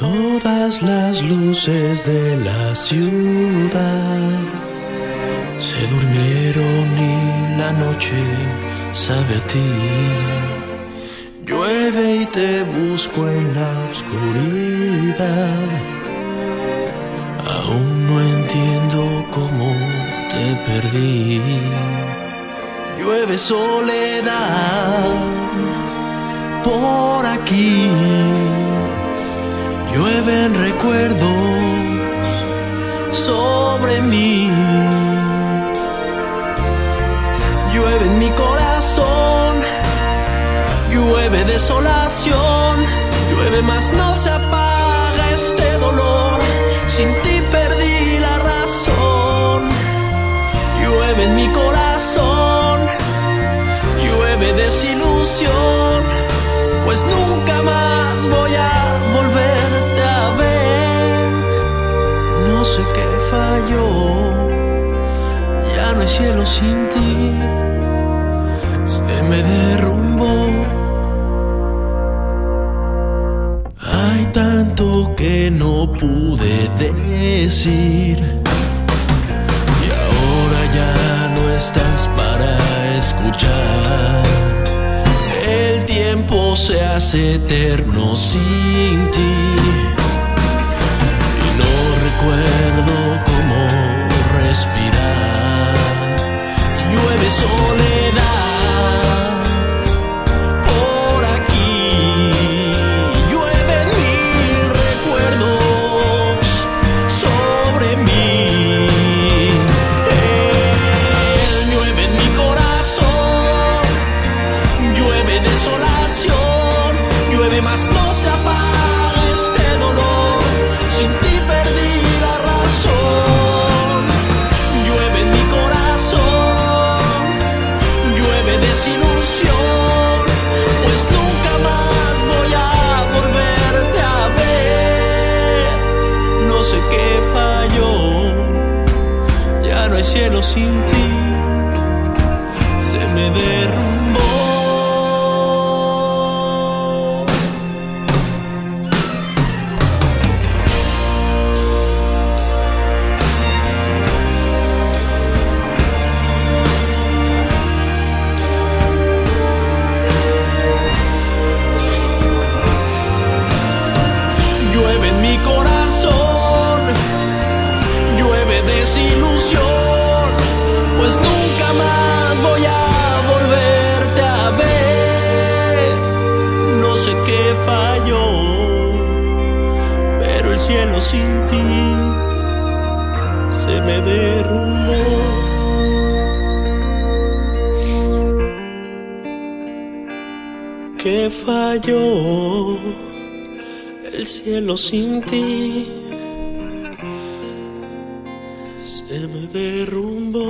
Todas las luces de la ciudad se durmieron y la noche sabe a ti. Llueve y te busco en la oscuridad. Aún no entiendo cómo te perdí. Llueve soledad por aquí. Llueven recuerdos sobre mí. Llueve en mi corazón. Llueve desolación. Llueve más no se apaga este dolor. Sin ti perdí la razón. Llueve en mi corazón. Llueve desilusión. Pues nunca más voy a qué falló. Ya no hay cielo sin ti. Se me derrumbó. Hay tanto que no pude decir. Y ahora ya no estás para escuchar. El tiempo se hace eterno sin ti. Recuerdo cómo respirar. Llueve soledad por aquí. Llueven mil recuerdos sobre mí. Él llueve en mi corazón. Llueve desolación, llueve más cielo sin ti cielo sin ti se me derrumbó. ¿Qué falló? El cielo sin ti se me derrumbó.